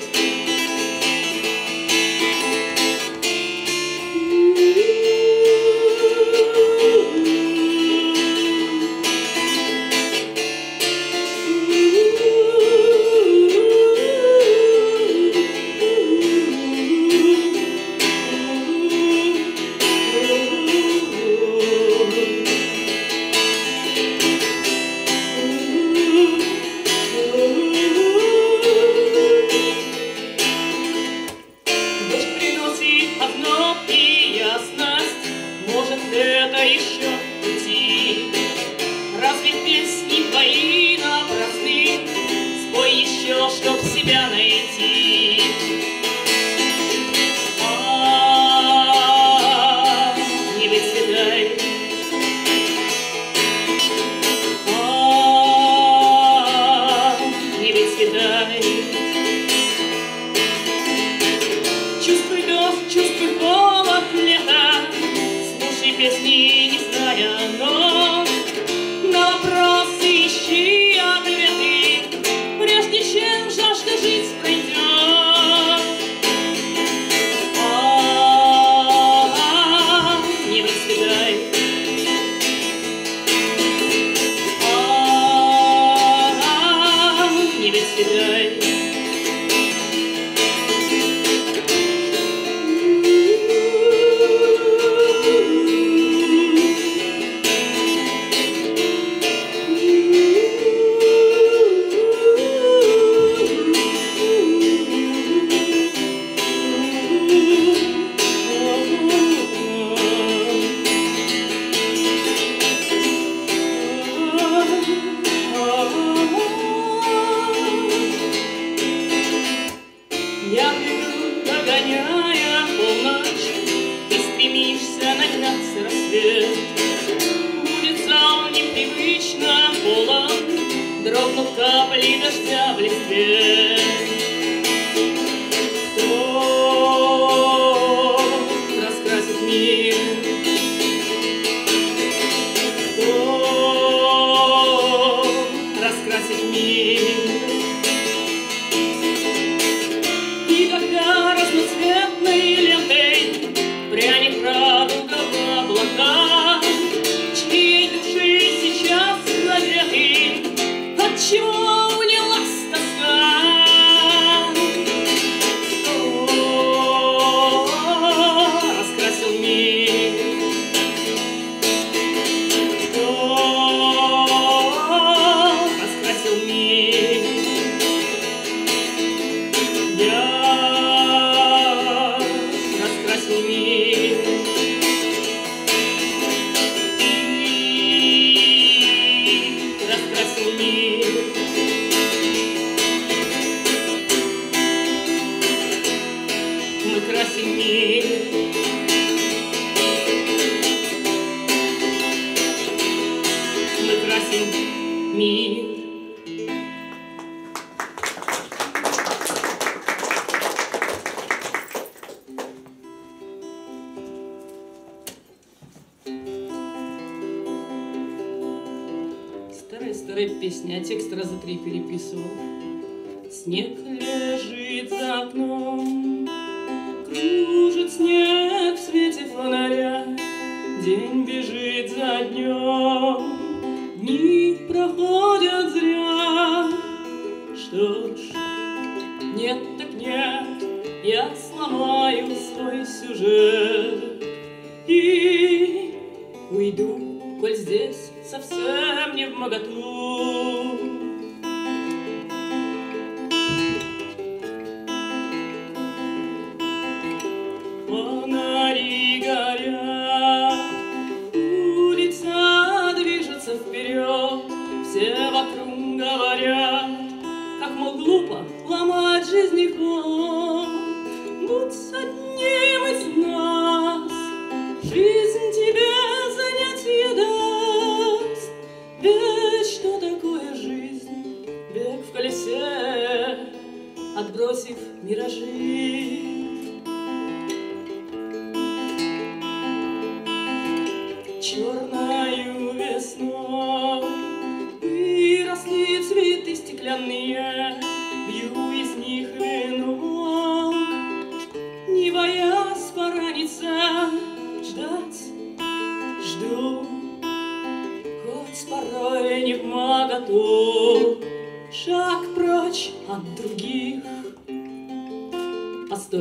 Thank you. лето еще идти. Разве песни твои напрасны? Спой еще, чтоб себя найти. рэп-песня, а текст раза три переписывал. Снег лежит за окном, кружит снег в свете фонаря, День бежит за днем, дни проходят зря. Что ж, нет так нет, я сломаю свой сюжет и уйду коль здесь совсем не в моготу. Отбросив миражи.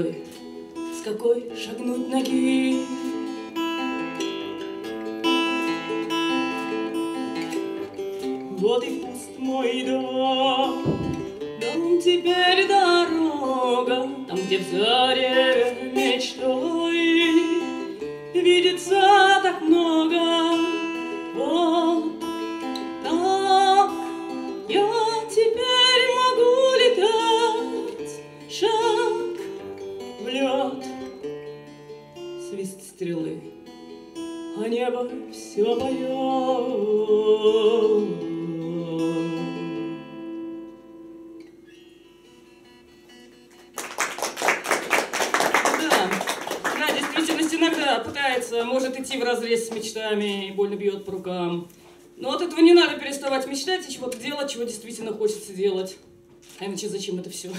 Постой, с какой шагнуть ноги? Вот и пуст мой дом, дом теперь дорога, Там, где в заре мечтой Видится все поет. Да, да, действительность иногда пытается, может идти в разрез с мечтами и больно бьет по рукам. Но от этого не надо переставать мечтать и чего-то делать, чего действительно хочется делать. А иначе зачем это все?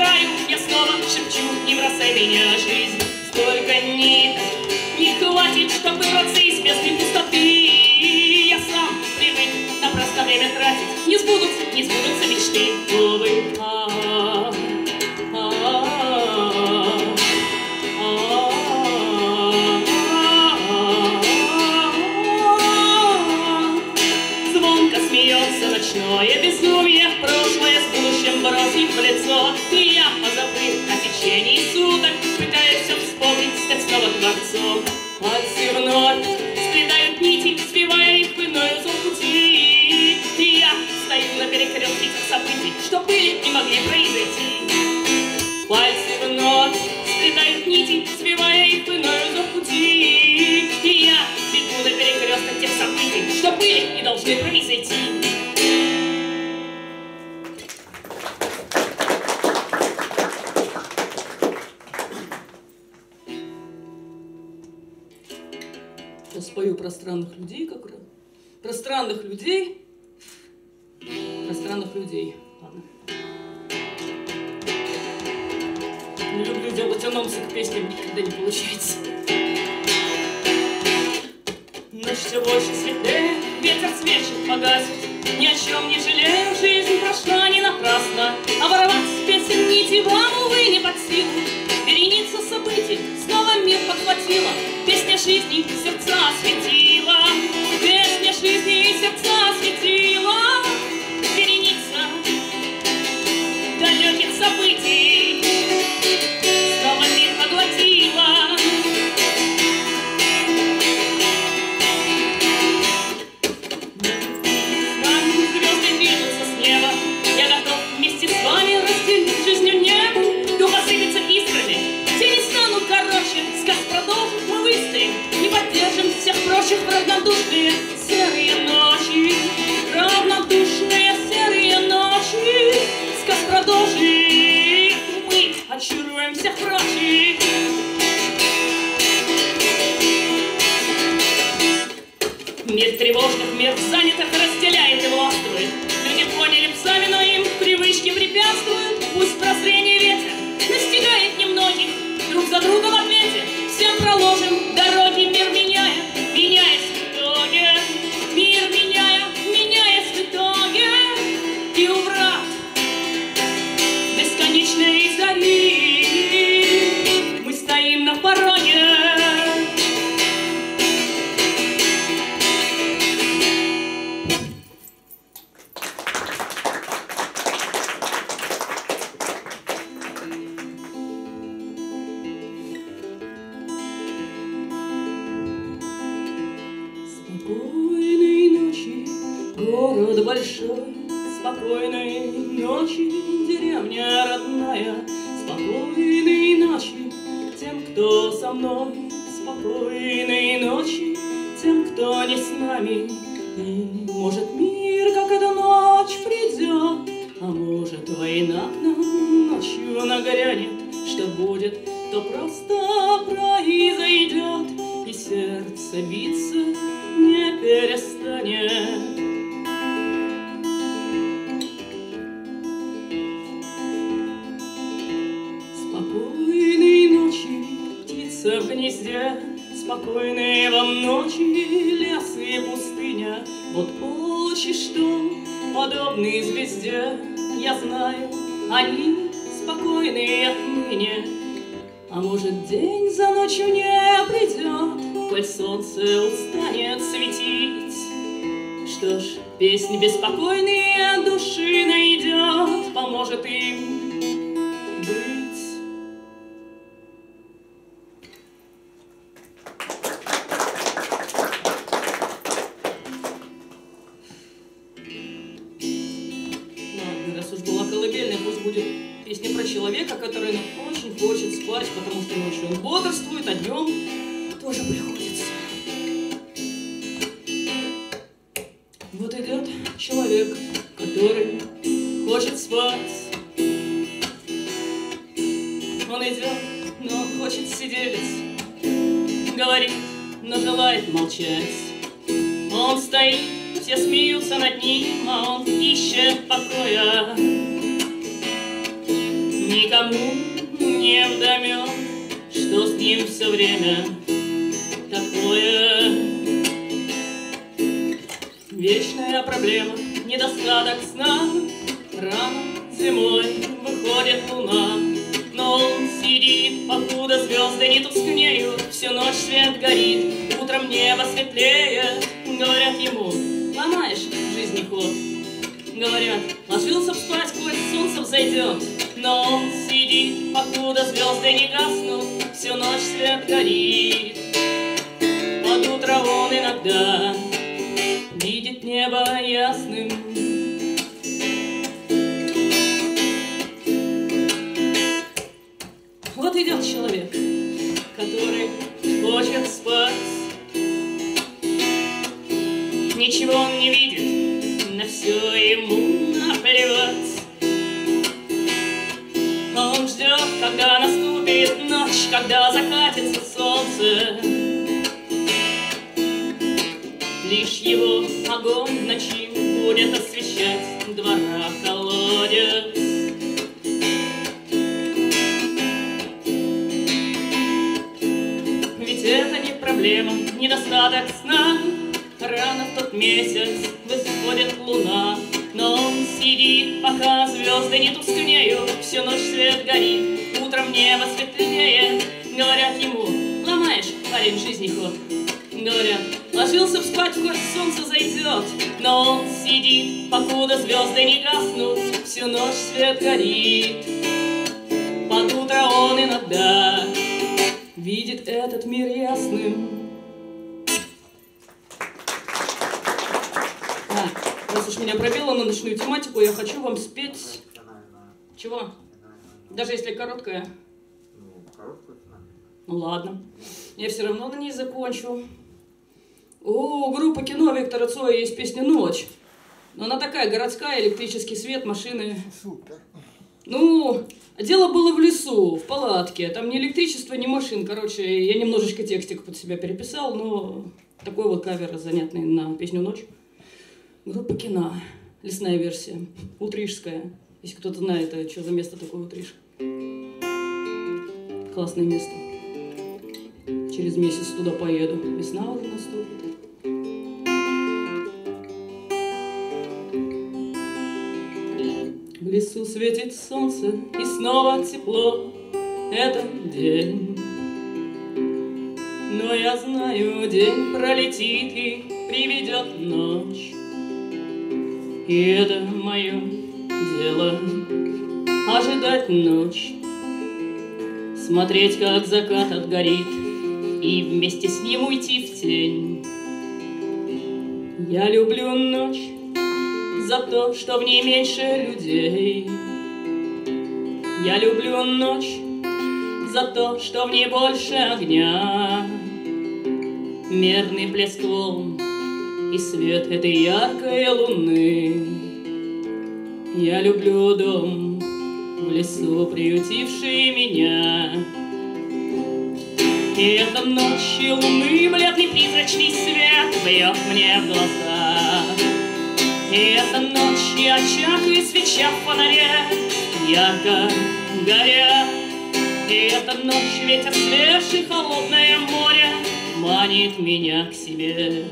Играю Я снова шепчу, не бросай меня, жизнь Столько ниток не хватит, чтоб выбраться из бездны пустоты. Я сам привык напрасно время тратить. Не сбудутся, не сбудутся мечты, увы А-а-а. Вновь сплетают нити Сбивая их в узор пути И я стою на перекрестке тех событий Что были и могли произойти Пальцы вновь сплетают нити, свивая их в узор пути. И я бегу на перекресток тех событий, что были и должны произойти. Странных людей, как раз. Про странных людей. Про странных людей. Ладно. Не люблю делать анонсы к песням, никогда не получается. Ночь все больше светлее, ветер свечет погасит. Ни о чем не жалею, жизнь прошла не напрасно. А воровать с песен нити вам, увы, не под силу. Вереница событий снова мир подхватила. Песня жизни сердца осветила. Мир тревожных, мир занятых разделяет и властвует. Люди поняли псами, но им привычки препятствуют. Пусть прозрение ветер настигает немногих. Друг за другом Что будет, то просто произойдет, И сердце биться не перестанет. Спокойной ночи, птица в гнезде, Спокойные вам ночи, лес и пустыня. Вот очи, что подобны звезде, Я знаю, они спокойные отныне. А может, день за ночью не придет, Коль солнце устанет светить. Что ж, песнь беспокойные души найдет, Поможет им который хочет спать. Он идет, но хочет сидеть, говорит, но желает молчать. Он стоит, все смеются над ним, а он ищет покоя. Никому не вдомет, что с ним все время такое. Вечная проблема, недостаток сна, Рано зимой выходит луна, Но он сидит, покуда звезды не тускнеют, Всю ночь свет горит, утром небо светлее, Говорят ему, ломаешь жизни ход. Говорят, ложился б спать, коль солнце взойдет, Но он сидит, покуда звезды не гаснут, Всю ночь свет горит. Под утро он иногда небо ясным. Вот идет человек, который хочет спать. Ничего он не видит, на все ему наплевать. Он ждет, когда наступит ночь, когда закатится солнце. Лишь его огонь в ночи будет освещать двора колодец. Ведь это не проблема, недостаток сна. Рано в тот месяц восходит луна, Но он сидит, пока звезды не тускнеют, Всю ночь свет горит, утром небо светлее. Говорят ему, ломаешь, парень, жизни ход. Говорят, ложился спать, хоть солнце зайдет, Но он сидит, покуда звезды не гаснут, Всю ночь свет горит. Под утро он иногда видит этот мир ясным. А, раз уж меня пробило на ночную тематику, я хочу вам спеть... Чего? Даже если короткая. Ну, короткую надо. Ну ладно. Я все равно на ней закончу. У группы кино Виктора Цоя есть песня «Ночь». Но она такая городская, электрический свет, машины. Супер. Ну, дело было в лесу, в палатке. Там ни электричества, ни машин. Короче, я немножечко текстик под себя переписал, но такой вот кавер занятный на песню «Ночь». Группа кино. Лесная версия. Утрижская. Если кто-то знает, это что за место такое Утриж. Классное место. Через месяц туда поеду. Весна уже наступит. Лесу светит солнце и снова тепло. Это день. Но я знаю, день пролетит и приведет ночь. И это мое дело ожидать ночь. Смотреть, как закат отгорит, и вместе с ним уйти в тень. Я люблю ночь за то, что в ней меньше людей. Я люблю ночь за то, что в ней больше огня. Мерный плеск волн и свет этой яркой луны. Я люблю дом в лесу, приютивший меня. И эта ночь и луны бледный призрачный свет бьет мне в глаза. И эта ночь и очаг, и свеча в фонаре ярко горят. И эта ночь ветер свежий, холодное море манит меня к себе.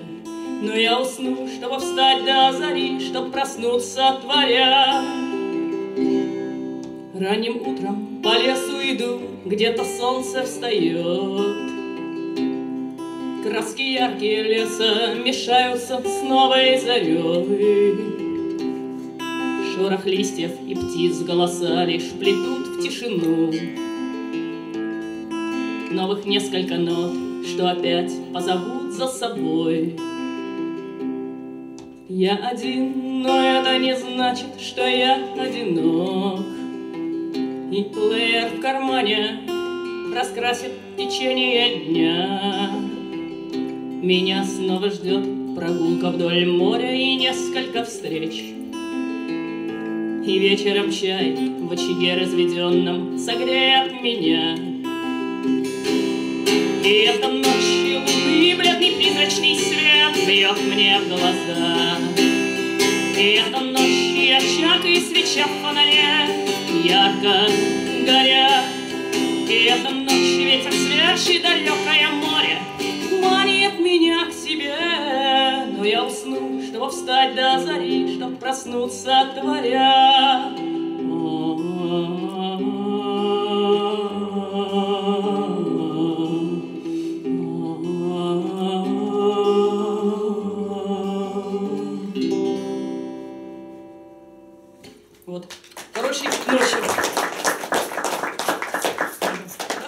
Но я усну, чтобы встать до зари, чтоб проснуться от творя. Ранним утром по лесу иду, где-то солнце встает. Краски яркие леса мешаются с новой зарей. Шорох листьев и птиц голоса лишь плетут в тишину. Новых несколько нот, что опять позовут за собой. Я один, но это не значит, что я одинок. И плеер в кармане раскрасит течение дня. Меня снова ждет прогулка вдоль моря и несколько встреч. И вечером чай в очаге разведенном согреет меня. И эта ночь и луны бледный призрачный свет бьет мне в глаза. И эта ночь и очаг и свеча в фонаре ярко горят. И эта ночь ветер свежий, далекое море меня к себе. Но я усну, чтобы встать до зари, чтоб проснуться творя.